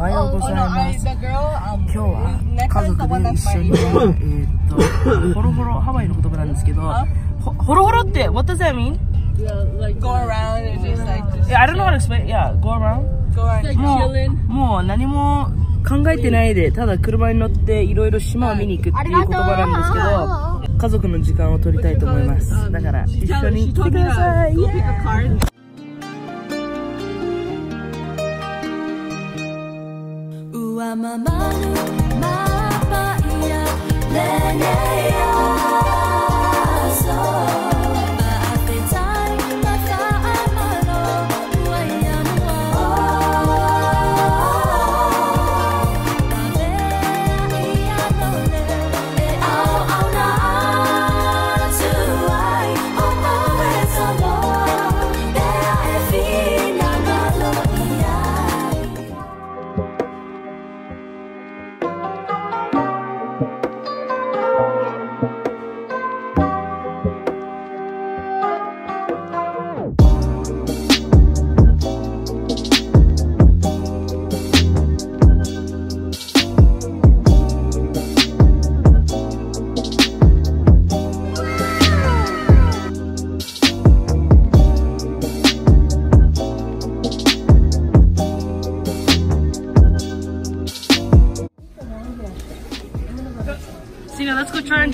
おはようございます。今日は家族で一緒に、えーっと、ホロホロ、ハワイの言葉なんですけど、ほホロホロって、what does that mean? Go around and just like just Yeah, I don't know how to explain. Yeah, go around. go around. もう、もう何も考えてないで、ただ車に乗っていろいろ島を見に行くっていう言葉なんですけど、家族の時間を取りたいと思います。だから、一緒に来てください。Mamamalu, mapaya, leneya, so.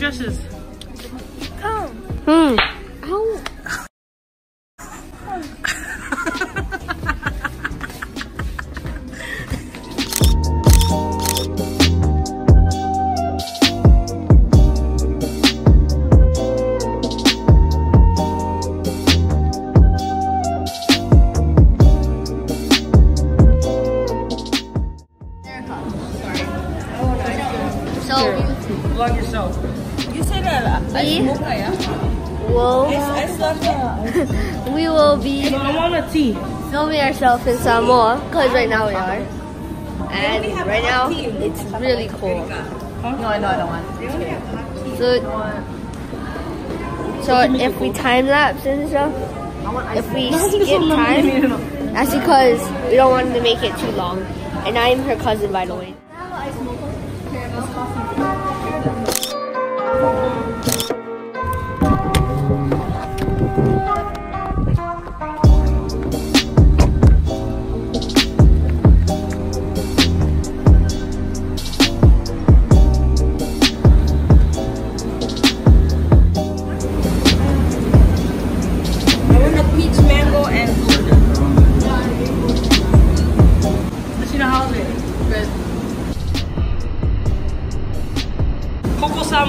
Let's go try on we will be I want a filming ourselves in Samoa because right now we are, and right now it's really cold. No, I know I don't want. So so if we time lapse and stuff, if we skip time, that's because we don't want to make it too long. And I'm her cousin, by the way.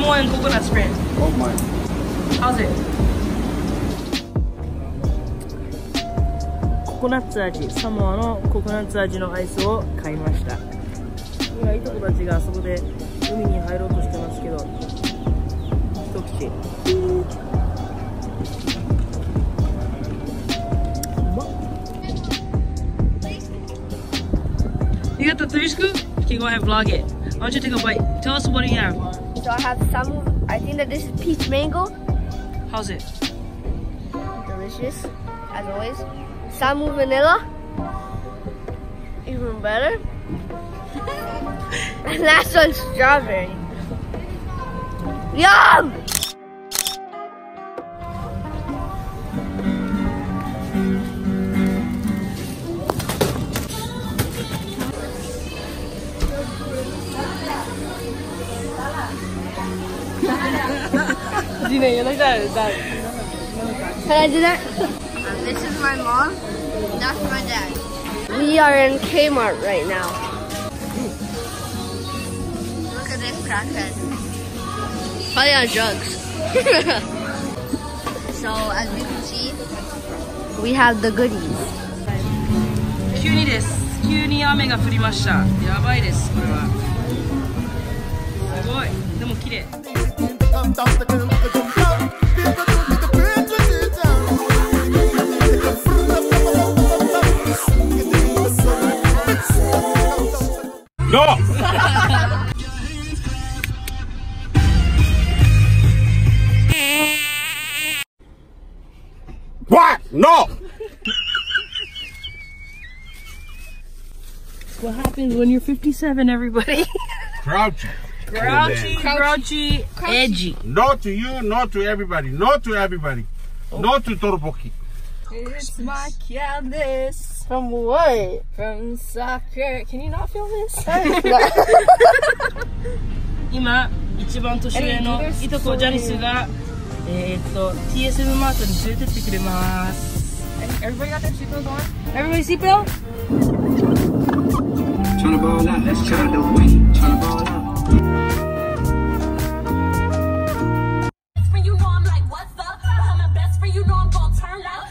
And coconut spread. Oh my. How's it? ココナッツ味、サモアのココナッツ味のアイスを買いました。今、いとこたちがあそこで海に入ろうとしてますけど、一口。You got the three scoop? Okay, go ahead, vlog it. Why don't you take a bite? Tell us what you have. So I have some. I think that this is peach mango. How's it? Delicious, as always. Samu vanilla. Even better. and last one, strawberry. Yum! Gina, you like that? Is that? Can I do that? this is my mom. That's my dad. We are in Kmart right now. Look at this crackhead. Probably on drugs. so as you can see, we have the goodies. 急にです急に雨が降りましたやばいですこれはすごいでも綺麗 no! what? No! What happens when you're 57, everybody. Crouchy. grouchy, grouchy, edgy. No to you, no to everybody. No to everybody. No to Toroboki. It's my Candace From what? from soccer. Can you not feel this? 今、一番年上のいとこジャニスが、えー、っと、TSM マートに連れてってくれます。 Everybody got their seatbelts on? Everybody seatbelt? Tryna ball out, let's try to win. Tryna ball out. Like, what's up? I'm my best friend, you know I'm gonna turn up.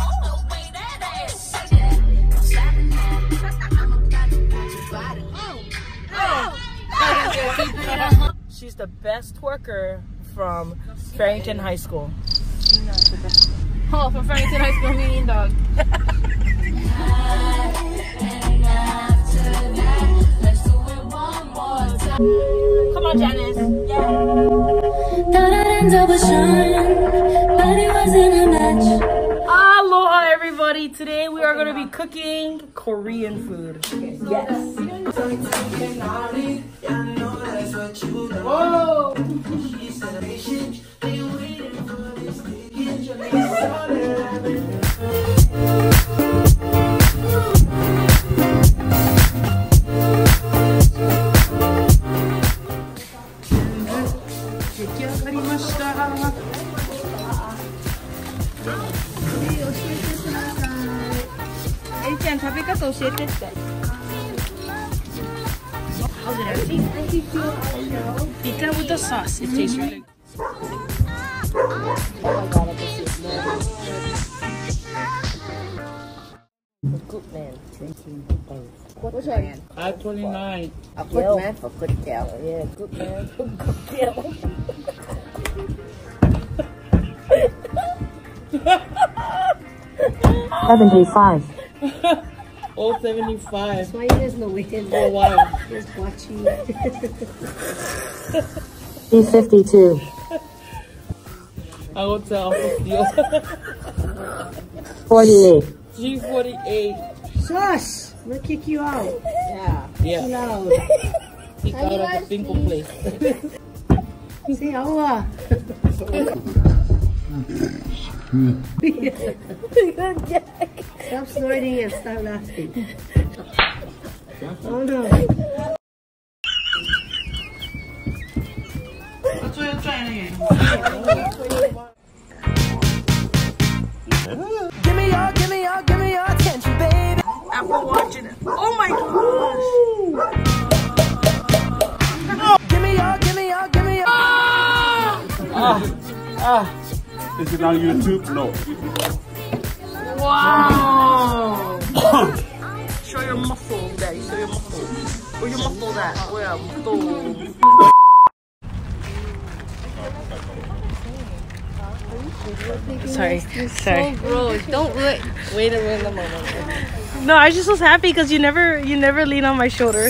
Oh, the that ass. She's the best twerker from Farrington High School. Oh, from Farmington High School, mean dog. Come on, Janice. Aloha, everybody. Today we are going to be cooking Korean food. Yes. Whoa. and paprika, so shake it then. How's it empty? Pita with the sauce. It tastes really good. Man, drinking both. Good. I 29. A good man for good girl. Yeah, good man for good girl. Seventy five. Old 75. That's why he doesn't know where for a while. He's watching. He's 52. I will tell. Deal. 48. G 48. Shush! We'll kick you out. Yeah. Yeah. No. Kick out of the single place. See, how Say Allah. Stop snorting and stop laughing. Oh no. Give me your, give me your, give me your attention, baby. After watching it. Oh my gosh. Give me your, give me your, give me your. Ah! Ah! Ah! Is it on YouTube? No. Wow. Show your muscle, daddy. Show your muscle. Where your muscle at? Where muscle? Sorry, sorry. Gross. Don't wait. Wait a minute. No, I just was happy because you never, you never lean on my shoulder.